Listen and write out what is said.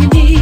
you need.